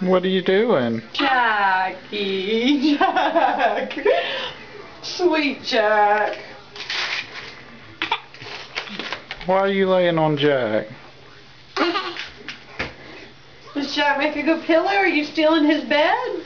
What are you doing? Jackie, Jack, sweet Jack. Why are you laying on Jack? Does Jack make a good pillow? Are you stealing his bed?